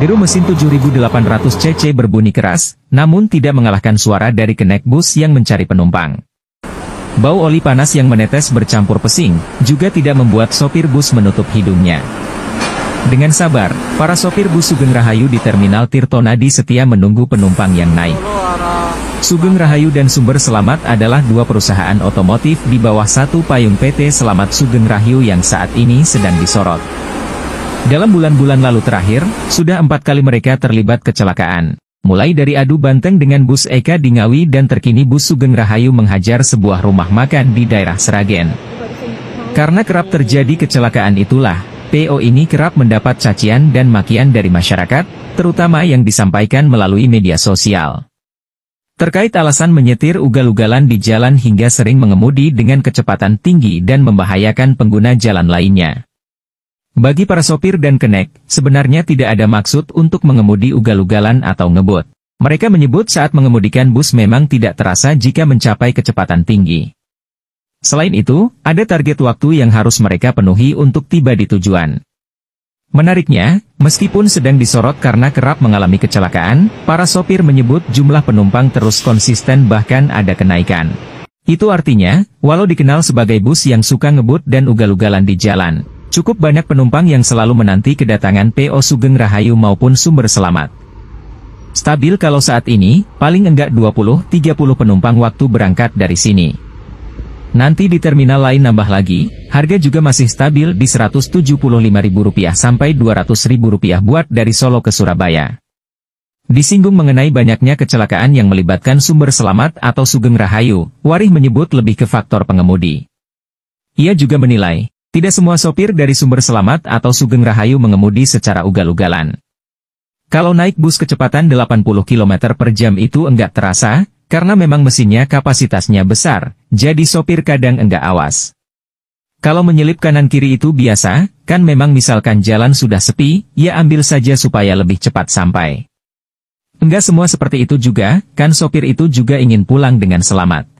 Deru mesin 7800 cc berbunyi keras, namun tidak mengalahkan suara dari kenek bus yang mencari penumpang. Bau oli panas yang menetes bercampur pesing, juga tidak membuat sopir bus menutup hidungnya. Dengan sabar, para sopir bus Sugeng Rahayu di Terminal Tirtonadi setia menunggu penumpang yang naik. Sugeng Rahayu dan Sumber Selamat adalah dua perusahaan otomotif di bawah satu payung PT Selamat Sugeng Rahayu yang saat ini sedang disorot. Dalam bulan-bulan lalu terakhir, sudah empat kali mereka terlibat kecelakaan. Mulai dari adu banteng dengan bus Eka di Ngawi dan terkini bus Sugeng Rahayu menghajar sebuah rumah makan di daerah Seragen. Karena kerap terjadi kecelakaan itulah, PO ini kerap mendapat cacian dan makian dari masyarakat, terutama yang disampaikan melalui media sosial. Terkait alasan menyetir ugal-ugalan di jalan hingga sering mengemudi dengan kecepatan tinggi dan membahayakan pengguna jalan lainnya. Bagi para sopir dan kenek, sebenarnya tidak ada maksud untuk mengemudi ugal-ugalan atau ngebut. Mereka menyebut saat mengemudikan bus memang tidak terasa jika mencapai kecepatan tinggi. Selain itu, ada target waktu yang harus mereka penuhi untuk tiba di tujuan. Menariknya, meskipun sedang disorot karena kerap mengalami kecelakaan, para sopir menyebut jumlah penumpang terus konsisten bahkan ada kenaikan. Itu artinya, walau dikenal sebagai bus yang suka ngebut dan ugal-ugalan di jalan, Cukup banyak penumpang yang selalu menanti kedatangan PO Sugeng Rahayu maupun sumber selamat. Stabil kalau saat ini, paling enggak 20-30 penumpang waktu berangkat dari sini. Nanti di terminal lain nambah lagi, harga juga masih stabil di Rp175.000 sampai Rp200.000 buat dari Solo ke Surabaya. Disinggung mengenai banyaknya kecelakaan yang melibatkan sumber selamat atau Sugeng Rahayu, Warih menyebut lebih ke faktor pengemudi. Ia juga menilai, tidak semua sopir dari sumber selamat atau Sugeng Rahayu mengemudi secara ugal-ugalan. Kalau naik bus kecepatan 80 km per jam itu enggak terasa, karena memang mesinnya kapasitasnya besar, jadi sopir kadang enggak awas. Kalau menyelip kanan kiri itu biasa, kan memang misalkan jalan sudah sepi, ya ambil saja supaya lebih cepat sampai. Enggak semua seperti itu juga, kan sopir itu juga ingin pulang dengan selamat.